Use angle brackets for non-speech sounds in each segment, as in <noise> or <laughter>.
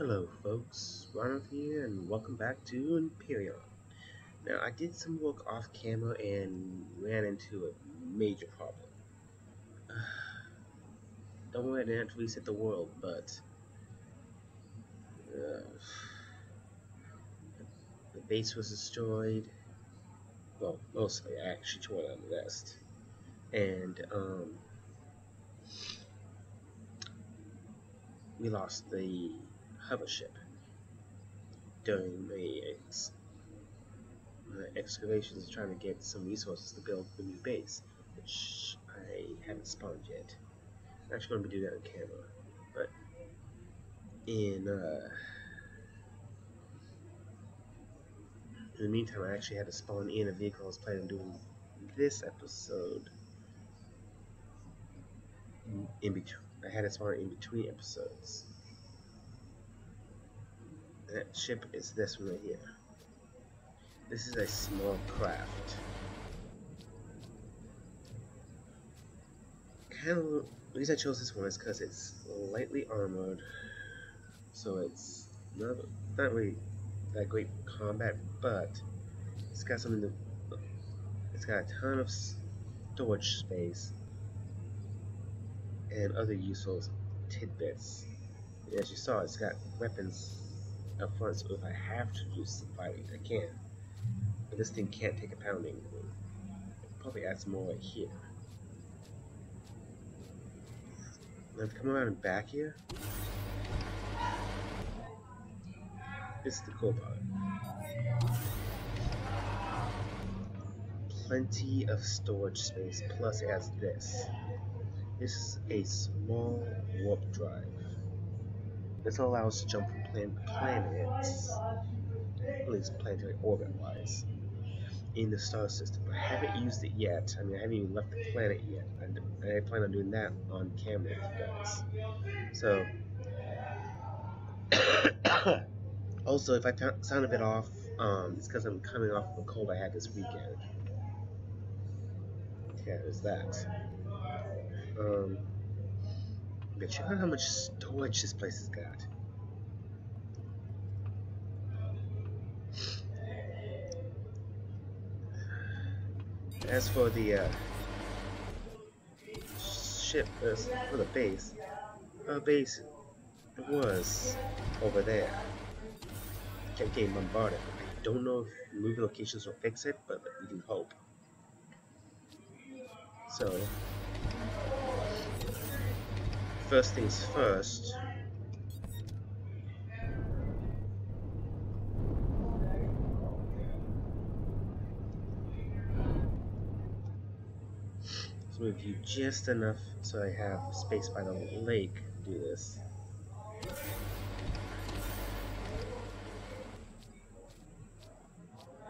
Hello folks, Ronald here and welcome back to Empyrion. Now I did some work off camera and ran into a major problem. <sighs> don't worry I didn't have to reset the world, but uh, the base was destroyed. Well, mostly, I actually tore down the rest. And um, we lost the hover ship during the ex uh, excavations trying to get some resources to build the new base, which I haven't spawned yet. I'm actually going to be doing that on camera, but in uh, in the meantime, I actually had to spawn in a vehicle I was planning on doing this episode in between. I had to spawn in between episodes that ship is this one right here. This is a small craft. Kind of, the reason I chose this one is because it's lightly armored, so it's not not really that great combat, but it's got something to. It's got a ton of storage space and other useful tidbits. As you saw, it's got weapons front, so if I have to do some fighting, I can. But this thing can't take a pounding. Probably adds more right here. Let's come around and back here. This is the cool part. Plenty of storage space, plus it has this. This is a small warp drive. This allows us to jump from planet to planet, at least planetary orbit-wise, in the star system. But I haven't used it yet. I mean, I haven't even left the planet yet. And I plan on doing that on camera with you guys. So, <coughs> also, if I sound a bit off, um, it's because I'm coming off of a cold I had this weekend. Yeah, there's that. Um, but check out how much storage this place has got. As for the uh, ship, uh, for the base, our base was over there. Kept getting bombarded. I don't know if moving locations will fix it, but we can hope. So, first things first. Let's move you just enough so I have space by the lake to do this.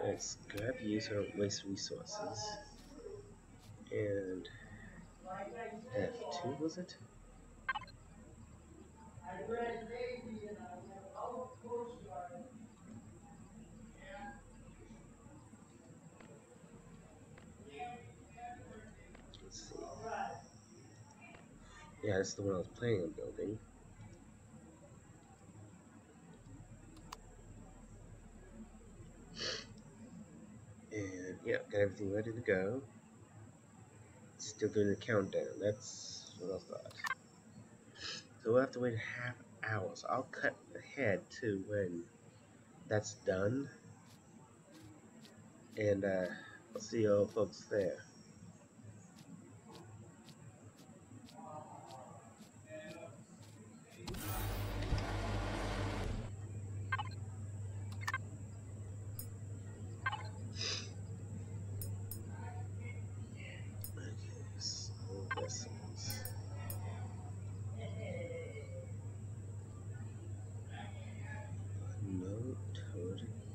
Let's grab you so I don't waste resources. And F2 was it? Let's see. Yeah, that's the one I was planning on building. And yeah, got everything ready to go. Still doing the countdown. That's what I thought. So we'll have to wait half hour. So I'll cut ahead to when that's done. And uh, I'll see you all folks there.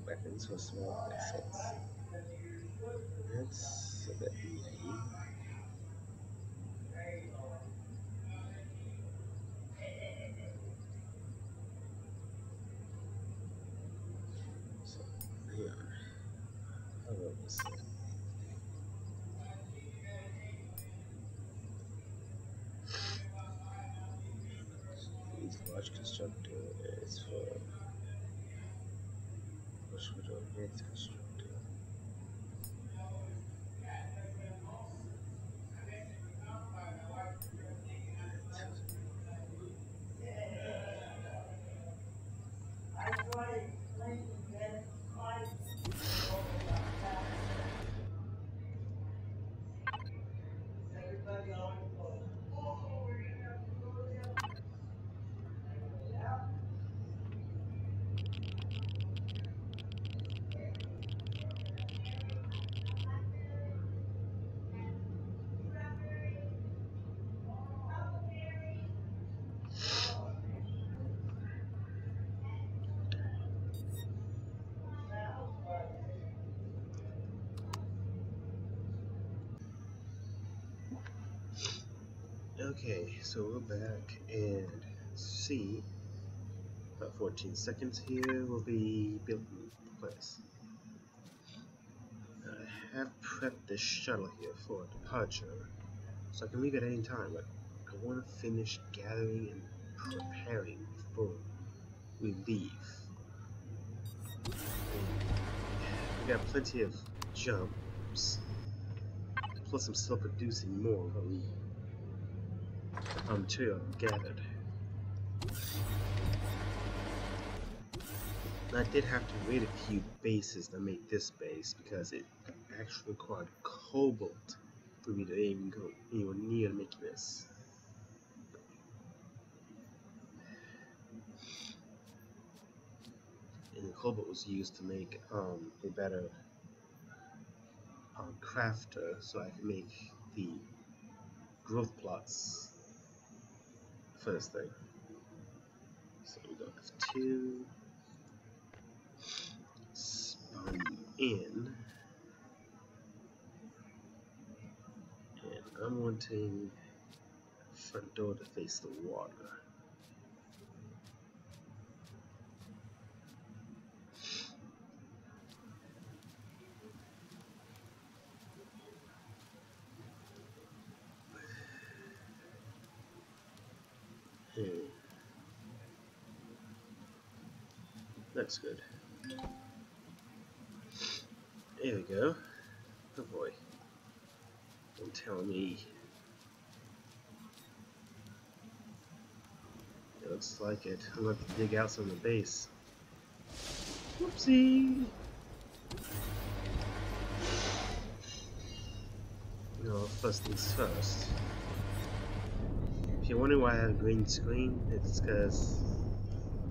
Weapons for small vessels. That's bit lame. So, yeah. How about this? Large constructor is for which would omit constructor. Okay, so we're back and see about 14 seconds here will be built in place. I have prepped this shuttle here for departure, so I can leave at any time, but I want to finish gathering and preparing before we leave. we got plenty of jumps, plus I'm still producing more when um, material gathered. I did have to wait a few bases to make this base because it actually required cobalt for me to even go anywhere near making this. And the cobalt was used to make um, a better um, crafter so I can make the growth plots first thing. So we go F2, spawn in, and I'm wanting front door to face the water. Good. There we go. Oh boy. Don't tell me. It looks like it. I'm to have to dig out some of the base. Whoopsie! No, first things first. If you're wondering why I have a green screen, it's because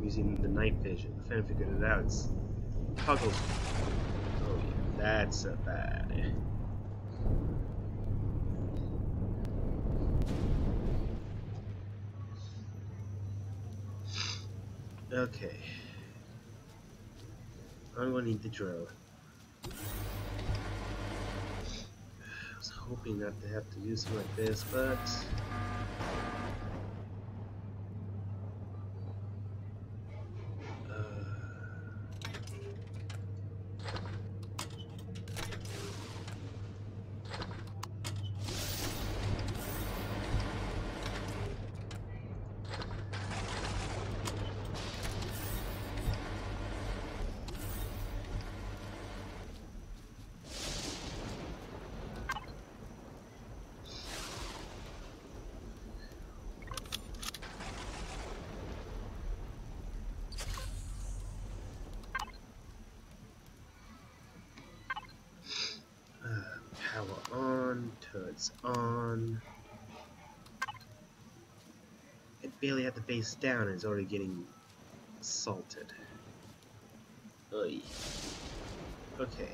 using the night vision. I finally figured it out. It's toggles. Oh yeah, that's a bad. Okay. I'm gonna need the drill. I was hoping not to have to use something like this, but power on, turrets on. I base down and it's already getting salted. Oy. Okay.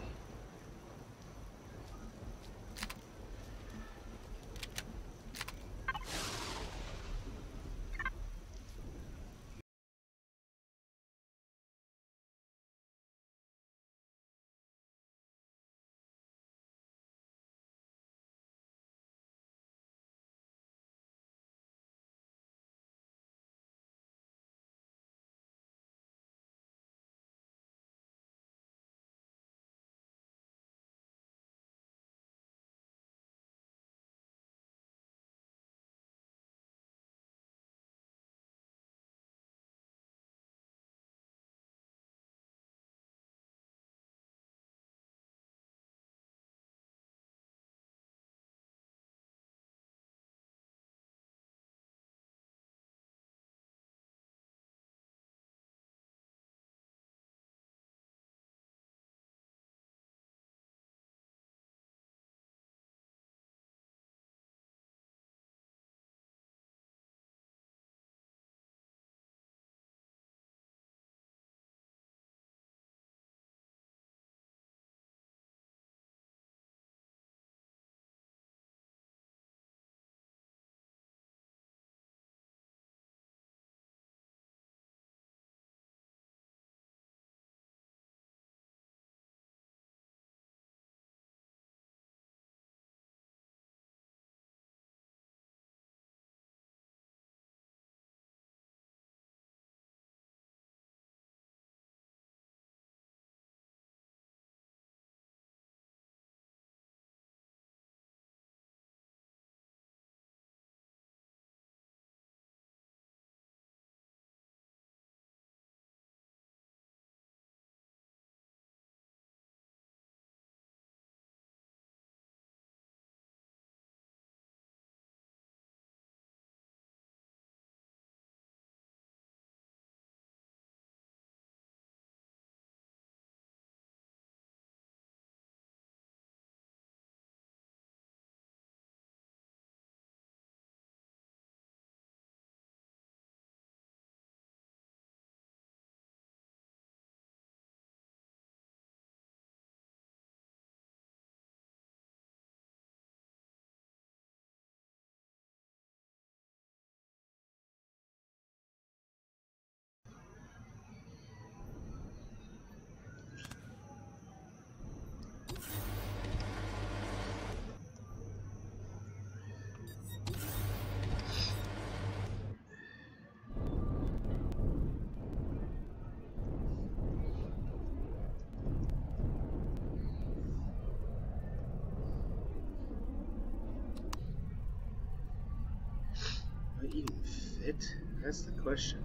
It? That's the question.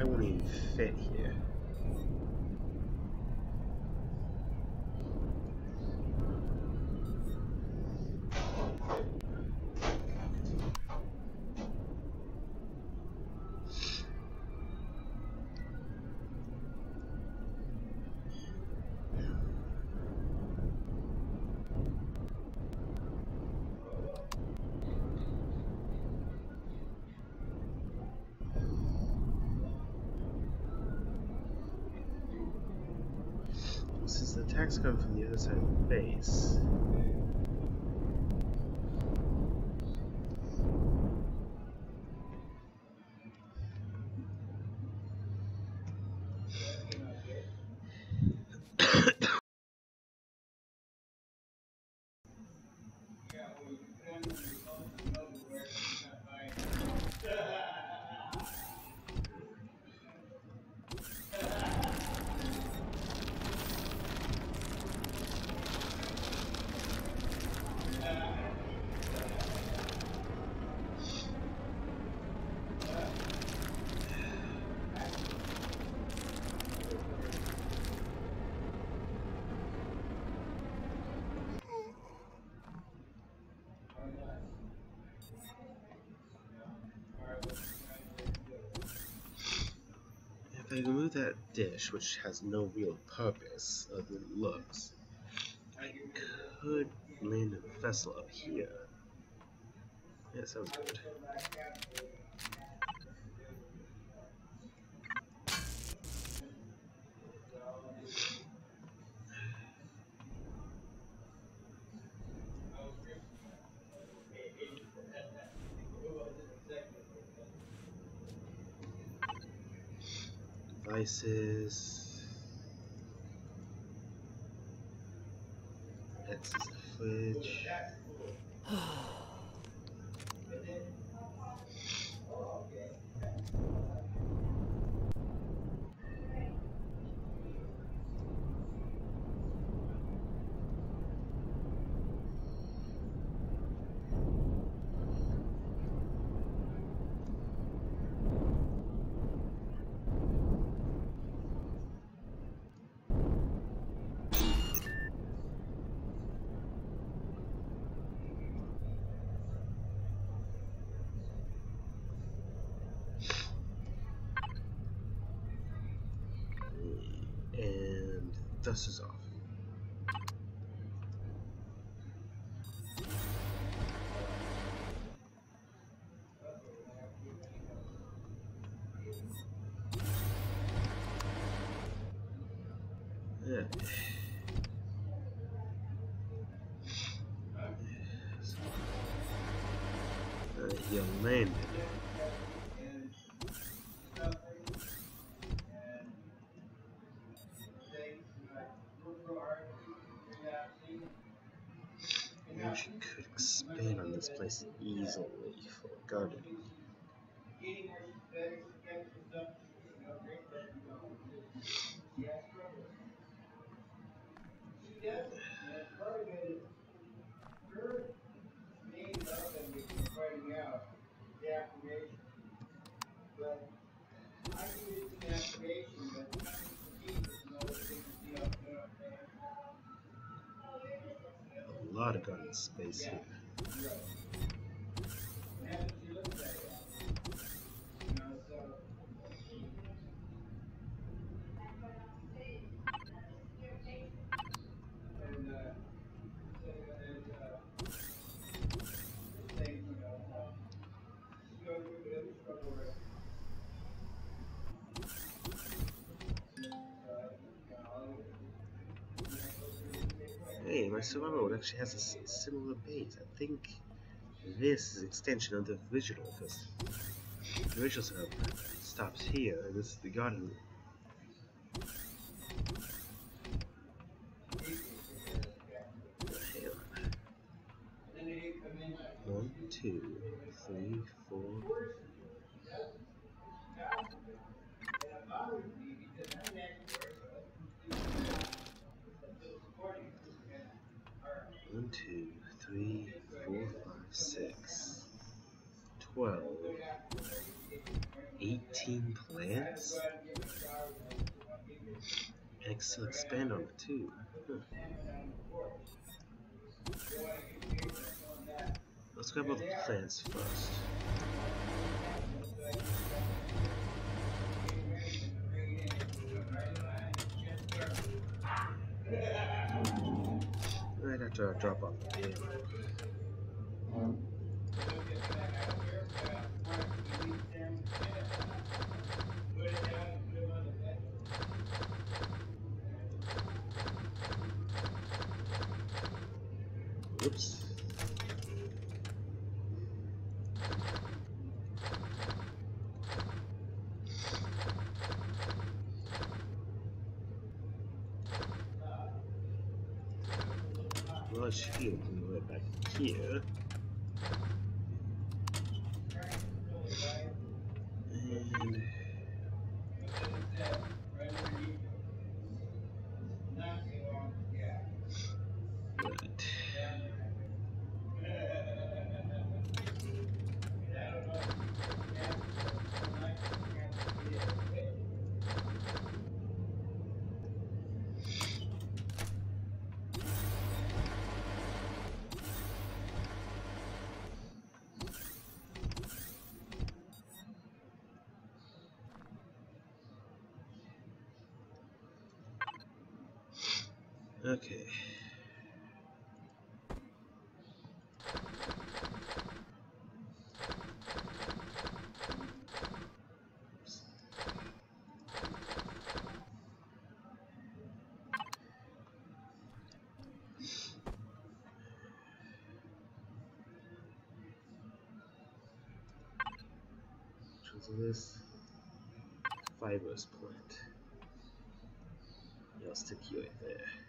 I won't even fit here. Attacks come from the other side of the base, I remove that dish, which has no real purpose other than looks, I could land a vessel up here. Yeah, sounds good. Devices. The fridge. And dust is off. Yeah. Uh, you landed. This easily for gardening. A lot of garden space here. My actually has a similar base. I think this is extension of the original, because the original stops here, and this is the garden 12, 18 plants? And still expand on it too. Huh. Let's grab all the plants first. Right after I drop off the game. Oops. Large field can go right back here. Okay. This fibrous plant. I'll stick you there. There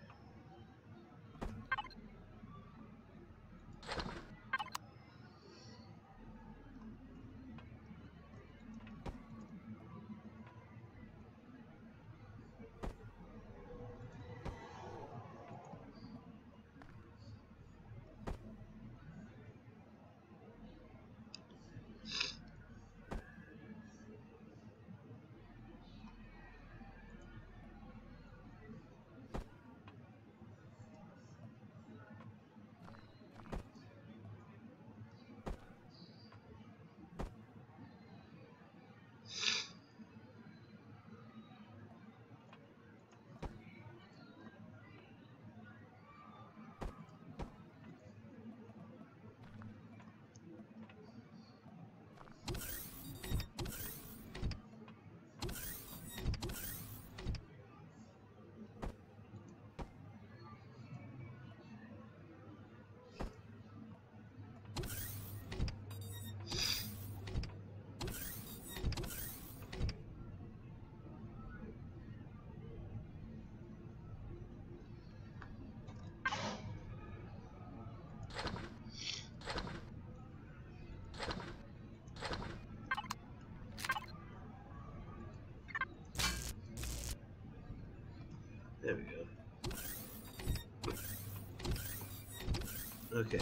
Okay.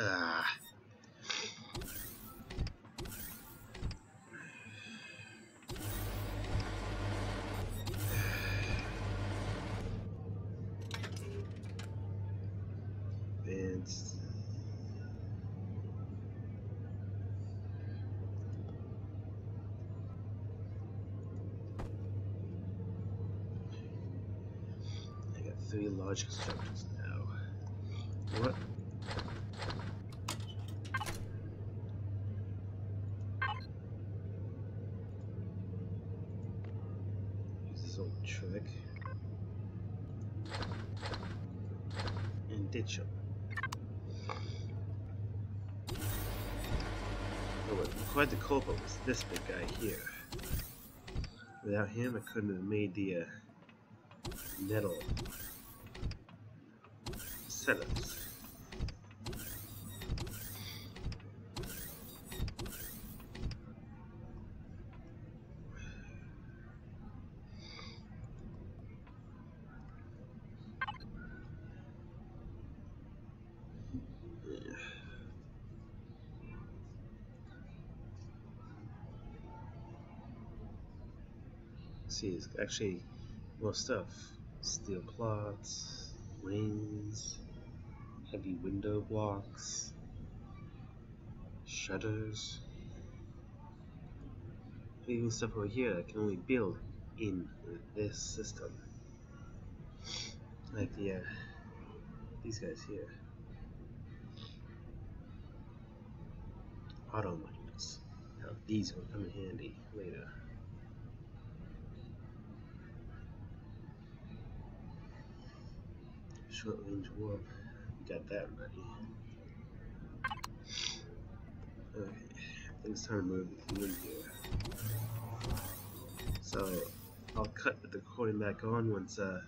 ah. Advanced. I got three large constructions now. What? Use this old trick. And ditch him. Oh, what quite the culprit was this big guy here. Without him, I couldn't have made the uh, nettle see, it's actually more stuff. Steel plots, wings, heavy window blocks, shutters. Even stuff over here I can only build in this system. Like the, uh, these guys here. Auto modules. Now these will come in handy later. Warp. Got that ready. Okay. I think it's time to move the in here. So I'll cut the recording back on once uh,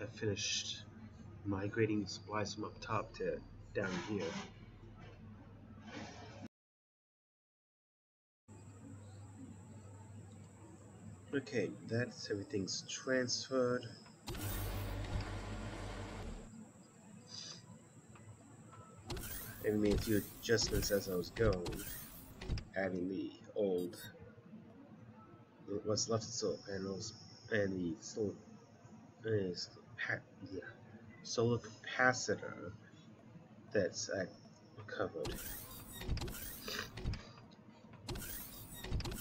I've finished migrating the supplies from up top to down here. Okay, that's everything's transferred. I made a few adjustments as I was going, adding the old what's left of solar panels and the solar, uh, yeah, solar capacitor that's I covered.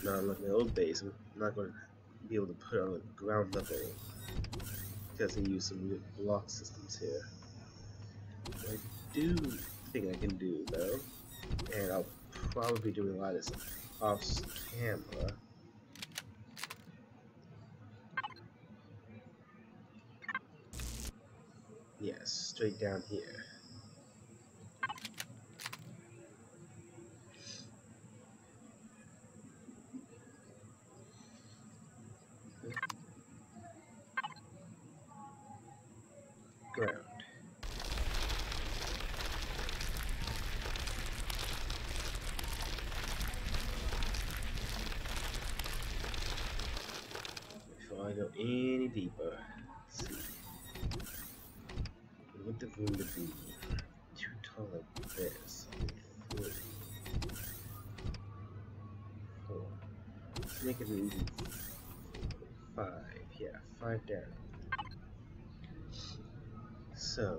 Now, like my old base, I'm not going to be able to put on the ground level because they use some weird block systems here. I do think I can do though, and I'll probably be doing a lot of this off camera. Yes, straight down here. Ground. Before I go any deeper, let's see. What the room to be too tall like this? Three. Four. Let's make it easy five. Yeah, five down. So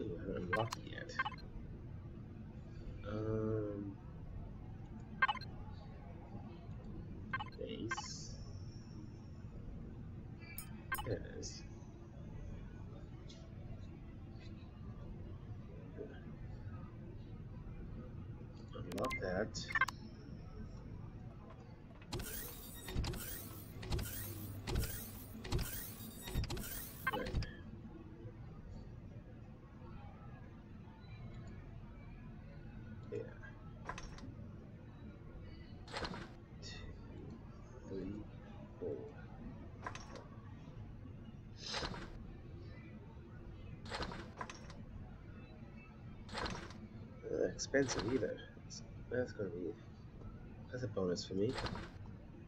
Ooh, I unlocked it yet. Um base. There it is. Unlock that. Right. Yeah. Two, three, four. Uh, expensive either. That's, that's gonna be that's a bonus for me.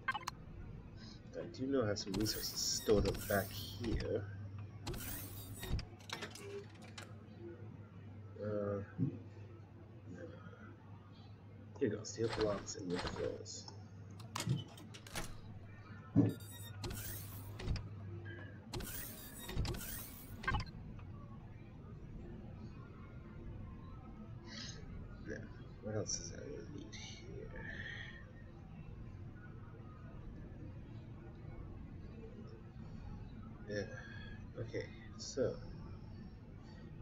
I do know I have some resources stored up back here. Uh. Here you go, steel blocks and wood floors. So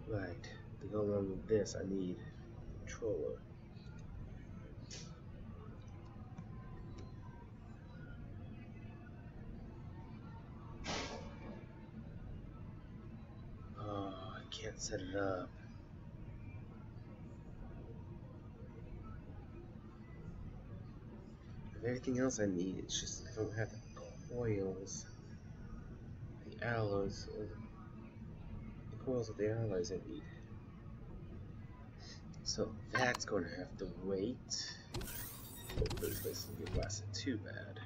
right to go along with this, I need controller. Oh, I can't set it up. Everything else I need. It's just I don't have the coils, the alloys, or the coils of the alloys I need. So that's going to have to wait. Hopefully this doesn't too bad.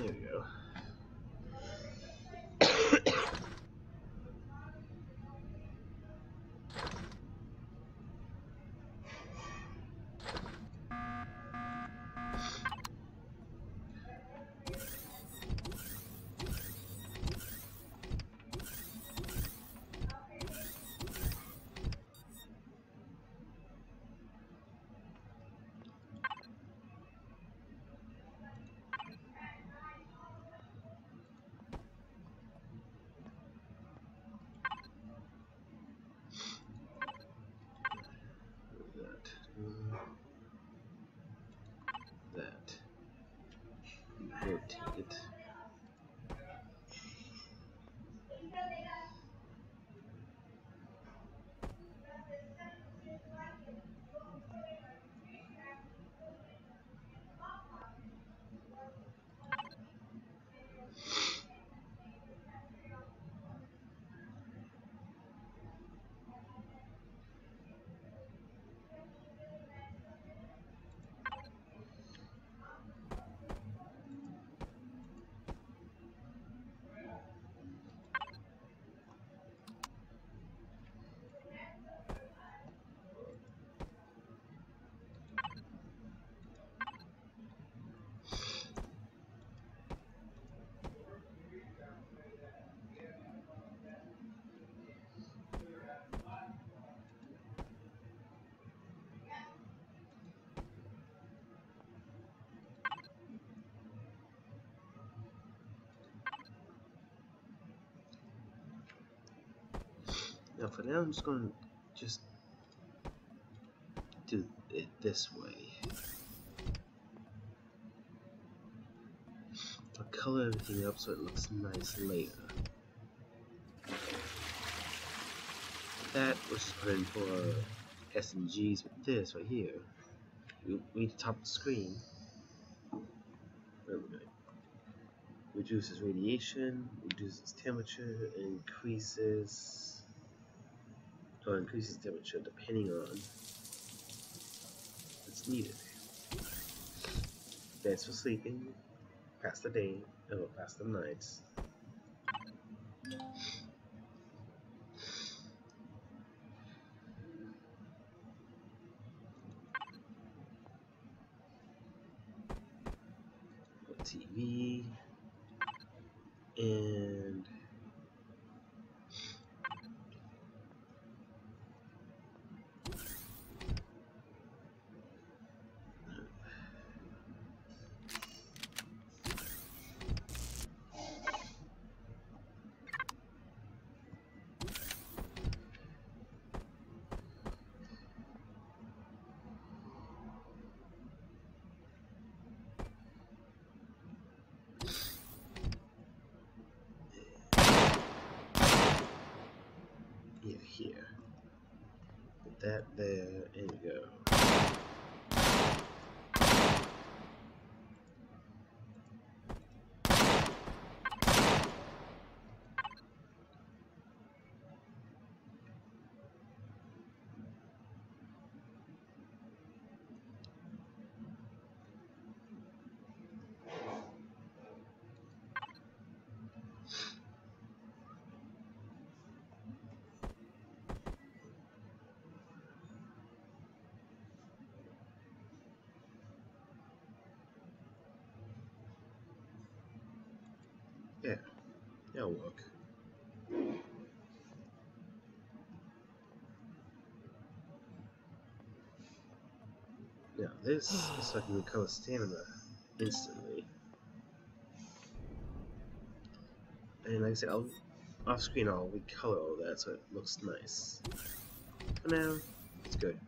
There we go. that. mm, That. Rotate it. Now for now, I'm just going to just do it this way. I'll color everything up so it looks nice later. That was just put in for SMGs with this right here. We, need to top the screen. Reduces radiation, reduces temperature, increases increases temperature depending on what's needed. Best for sleeping, past the day, or past the nights. TV and network Now this is like can color stamina instantly. And like I said, I'll off screen I'll recolor all that so it looks nice. For now, it's good.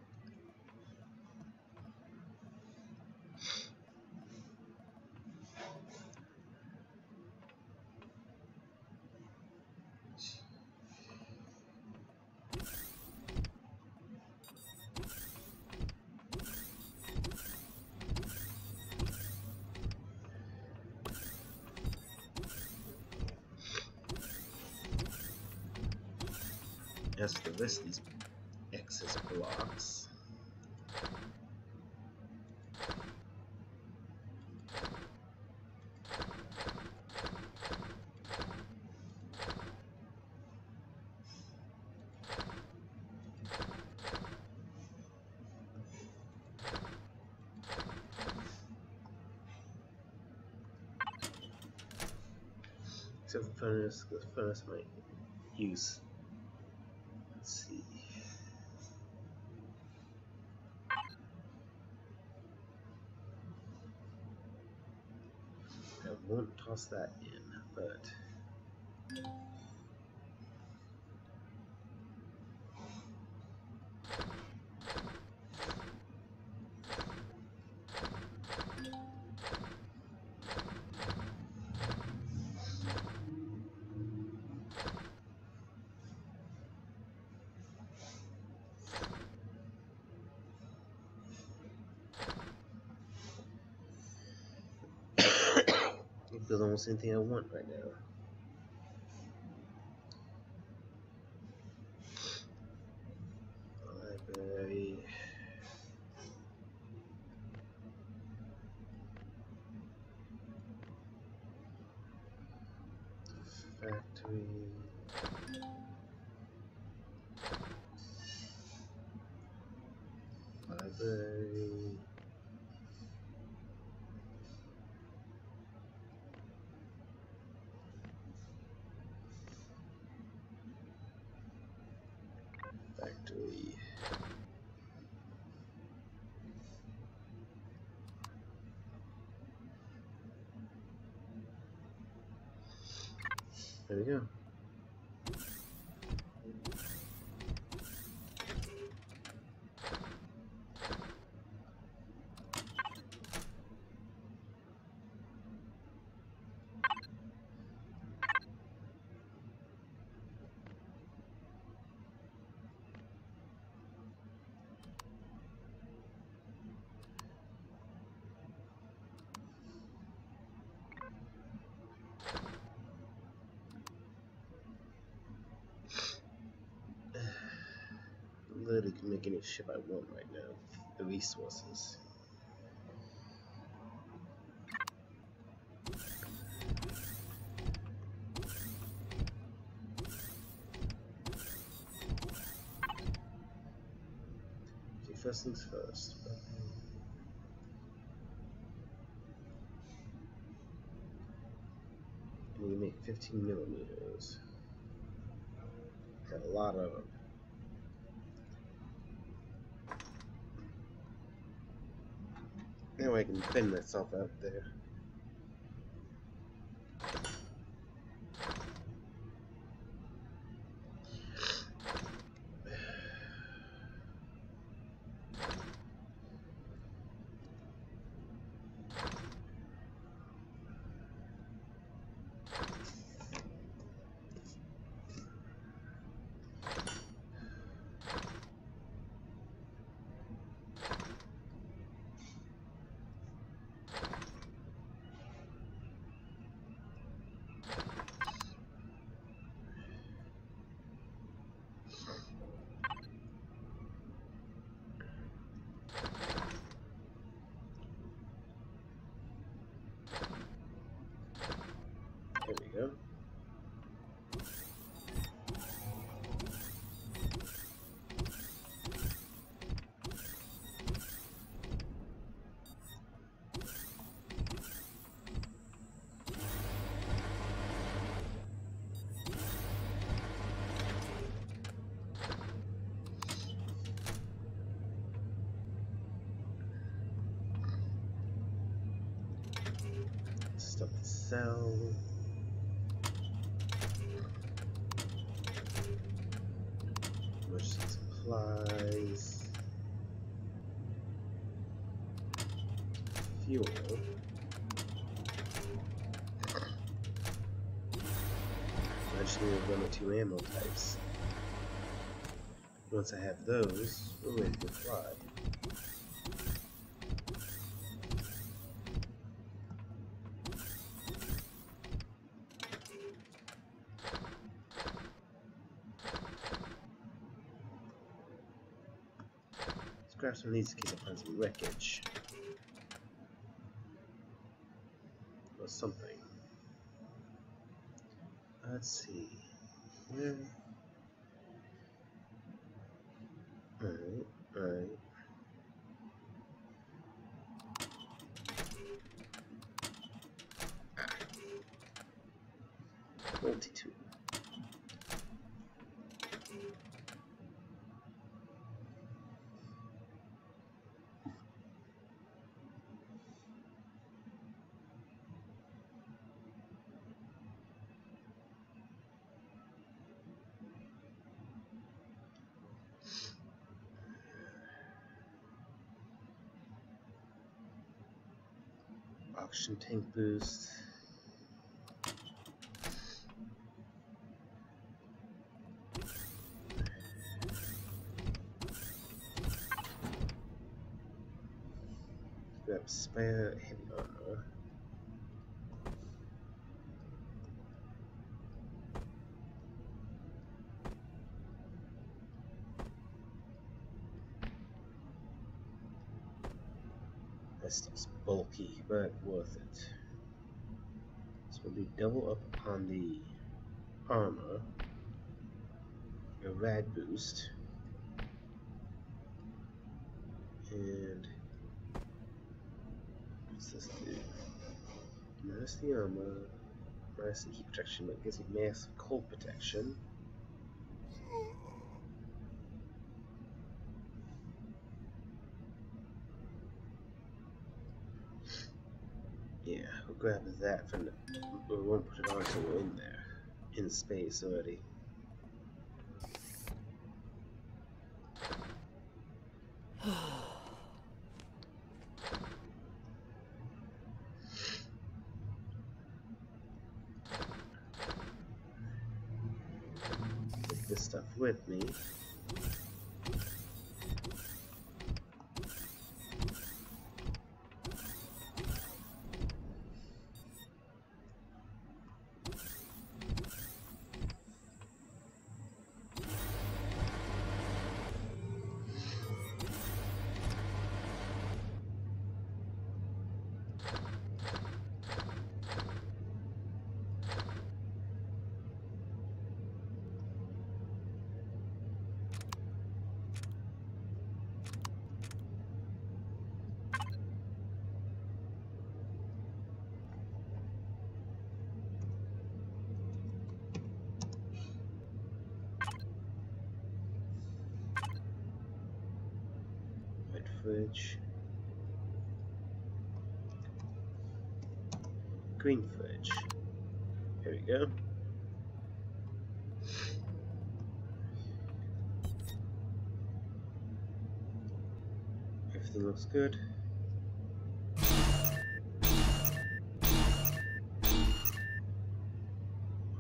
The of these excess blocks, except for furnace, the furnace might use See. I won't toss that in, but does almost anything I want right now. Factory. There we go. Literally can make any ship I want right now. The resources. Okay, first things first. And um, we make 15 millimeters. Got a lot of them. Now I can pin myself out there. Stuff to sell. Merchant supplies. Fuel. I just need one or two ammo types. Once I have those, we're ready to fly. These in case I some wreckage. Or something. Let's see. Where? Alright, alright. Oxygen tank boost. Grab spare heavy armor. Stuff's bulky, but worth it. So we'll do double up on the armor, a rad boost, and what's this do? Minus the armor, minus the heat protection, but gives me massive cold protection. Yeah, we'll grab that the. We won't put it on until we're in there. In space already. Take this stuff with me. White fridge. Green fridge. Here we go. Everything looks good.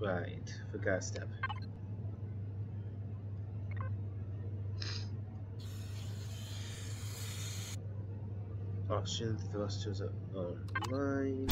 Right, forgot a step. Option thrusters are online.